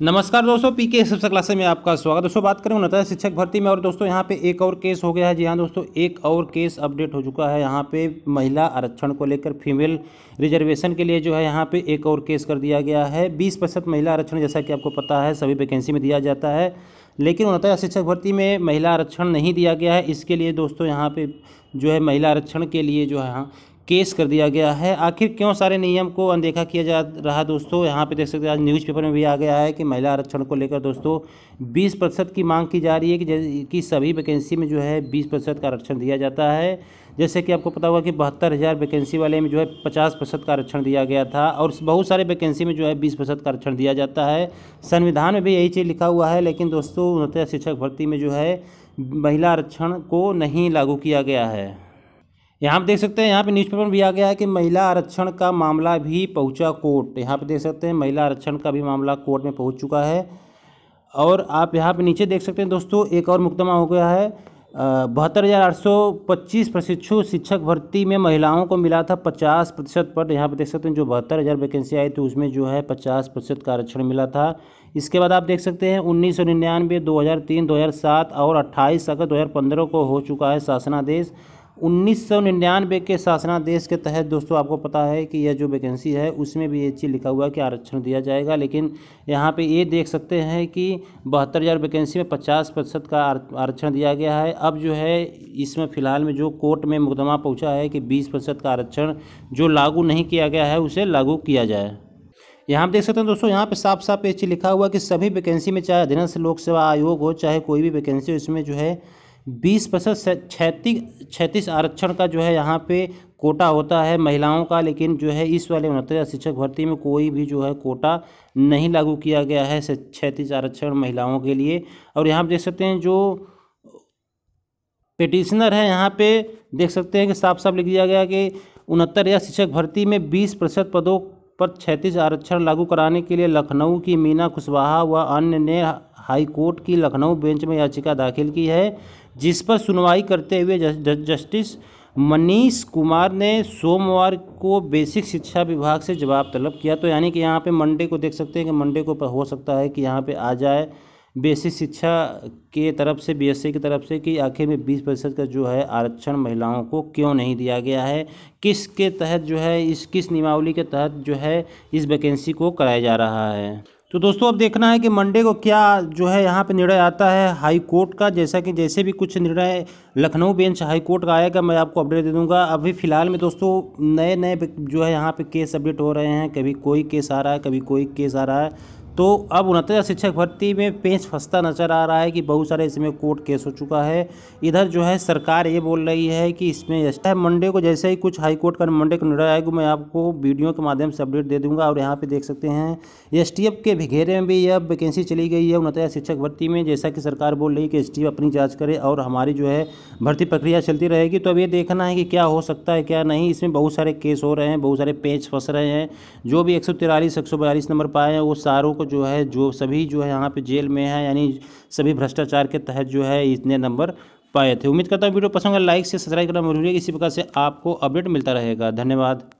नमस्कार दोस्तों पी के सबसे क्लास में आपका स्वागत दोस्तों, बात करें उन्नत शिक्षक भर्ती में, और दोस्तों, यहाँ पे एक और केस हो गया है। जी हाँ दोस्तों, एक और केस अपडेट हो चुका है। यहाँ पे महिला आरक्षण को लेकर फीमेल रिजर्वेशन के लिए जो है, यहाँ पे एक और केस कर दिया गया है। बीस प्रतिशत महिला आरक्षण, जैसा कि आपको पता है, सभी वैकेंसी में दिया जाता है। लेकिन उन्नत शिक्षक भर्ती में महिला आरक्षण नहीं दिया गया है। इसके लिए दोस्तों, यहाँ पर जो है, महिला आरक्षण के लिए जो है केस कर दिया गया है। आखिर क्यों सारे नियम को अनदेखा किया जा रहा दोस्तों? यहाँ पे देख सकते हैं, आज न्यूज़पेपर में भी आ गया है कि महिला आरक्षण को लेकर दोस्तों 20 प्रतिशत की मांग की जा रही है कि कि सभी वैकेंसी में जो है 20 प्रतिशत का आरक्षण दिया जाता है। जैसे कि आपको पता होगा कि बहत्तर हज़ार वैकेंसी वाले में जो है पचास प्रतिशत का आरक्षण दिया गया था और बहुत सारे वैकेंसी में जो है बीस प्रतिशत का आरक्षण दिया जाता है। संविधान में भी यही चीज़ लिखा हुआ है, लेकिन दोस्तों उन्नत शिक्षक भर्ती में जो है महिला आरक्षण को नहीं लागू किया गया है। यहाँ पे देख सकते हैं, यहाँ पे न्यूज़पेपर में भी आ गया है कि महिला आरक्षण का मामला भी पहुँचा कोर्ट। यहाँ पे देख सकते हैं, महिला आरक्षण का भी मामला कोर्ट में पहुँच चुका है। और आप यहाँ पे नीचे देख सकते हैं दोस्तों, एक और मुकदमा हो गया है। बहत्तर हज़ार आठ सौ पच्चीस प्रशिक्षु शिक्षक भर्ती में महिलाओं को मिला था पचास प्रतिशत पर। यहाँ पे देख सकते हैं, जो बहत्तर हज़ार वैकेंसी आई थी, उसमें जो है पचास प्रतिशत का आरक्षण मिला था। इसके बाद आप देख सकते हैं, उन्नीस सौ निन्यानवे, दो हज़ार तीन, दो हज़ार सात और अट्ठाईस अगस्त दो हज़ार पंद्रह को हो चुका है शासनादेश। उन्नीस सौ निन्यानवे के शासनादेश के तहत दोस्तों आपको पता है कि यह जो वैकेंसी है, उसमें भी ये चीज़ लिखा हुआ है कि आरक्षण दिया जाएगा, लेकिन यहाँ पे ये देख सकते हैं कि बहत्तर हज़ार वैकेंसी में पचास प्रतिशत का आरक्षण दिया गया है। अब जो है, इसमें फ़िलहाल में जो कोर्ट में मुकदमा पहुँचा है कि बीस प्रतिशत का आरक्षण जो लागू नहीं किया गया है, उसे लागू किया जाए। यहाँ आप देख सकते हैं दोस्तों, यहाँ पे साफ़ साफ़ ये चीज़ लिखा हुआ है कि सभी वैकेंसी में चाहे अधीनस्थ लोक सेवा आयोग हो, चाहे कोई भी वैकेंसी हो, इसमें जो है बीस प्रतिशत छैंतीस छैंतीस आरक्षण का जो है यहाँ पे कोटा होता है महिलाओं का, लेकिन जो है इस वाले उनहत्तर शिक्षक भर्ती में कोई भी जो है कोटा नहीं लागू किया गया है छैंतीस आरक्षण महिलाओं के लिए। और यहाँ पर देख सकते हैं जो पिटिशनर है, यहाँ पे देख सकते हैं कि साफ़ साफ़ लिख दिया गया कि उनहत्तर या शिक्षक भर्ती में बीस प्रतिशत पदों पर छैंतीस आरक्षण लागू कराने के लिए लखनऊ की मीना कुशवाहा व अन्य ने हाईकोर्ट की लखनऊ बेंच में याचिका दाखिल की है, जिस पर सुनवाई करते हुए जस्टिस मनीष कुमार ने सोमवार को बेसिक शिक्षा विभाग से जवाब तलब किया। तो यानी कि यहाँ पे मंडे को देख सकते हैं कि मंडे को हो सकता है कि यहाँ पे आ जाए बेसिक शिक्षा के तरफ़ से बीएससी की तरफ़ से कि आखिर में बीस प्रतिशत का जो है आरक्षण महिलाओं को क्यों नहीं दिया गया है? किस के तहत जो है इस, किस नियमावली के तहत जो है इस वैकेंसी को कराया जा रहा है? तो दोस्तों, अब देखना है कि मंडे को क्या जो है यहाँ पे निर्णय आता है हाई कोर्ट का। जैसा कि जैसे भी कुछ निर्णय लखनऊ बेंच हाई कोर्ट का आएगा, मैं आपको अपडेट दे दूँगा। अभी फ़िलहाल में दोस्तों नए नए जो है यहाँ पे केस अपडेट हो रहे हैं। कभी कोई केस आ रहा है, कभी कोई केस आ रहा है। तो अब उनहत्तर शिक्षक भर्ती में पेच फंसता नज़र आ रहा है कि बहुत सारे इसमें कोर्ट केस हो चुका है। इधर जो है सरकार ये बोल रही है कि इसमें मंडे को जैसे ही कुछ हाई कोर्ट का मंडे का निर्णय आएगा, मैं आपको वीडियो के माध्यम से अपडेट दे दूँगा और यहाँ पे देख सकते हैं, एसटीएफ के भिघेरे में भी यह वैकेंसी चली गई है उनहत्तर शिक्षक भर्ती में। जैसा कि सरकार बोल रही है कि एसटीएफ अपनी जाँच करे और हमारी जो है भर्ती प्रक्रिया चलती रहेगी। तो अब ये देखना है कि क्या हो सकता है, क्या नहीं। इसमें बहुत सारे केस हो रहे हैं, बहुत सारे पेच फंस रहे हैं। जो भी एक सौ तिरालीस नंबर पाए हैं, वो सारों को जो है, जो सभी जो है यहाँ पे जेल में है, यानी सभी भ्रष्टाचार के तहत जो है इतने नंबर पाए थे। उम्मीद करता हूँ वीडियो पसंद है लाइक से सब्सक्राइब करना ज़रूरी है इसी प्रकार से आपको अपडेट मिलता रहेगा। धन्यवाद।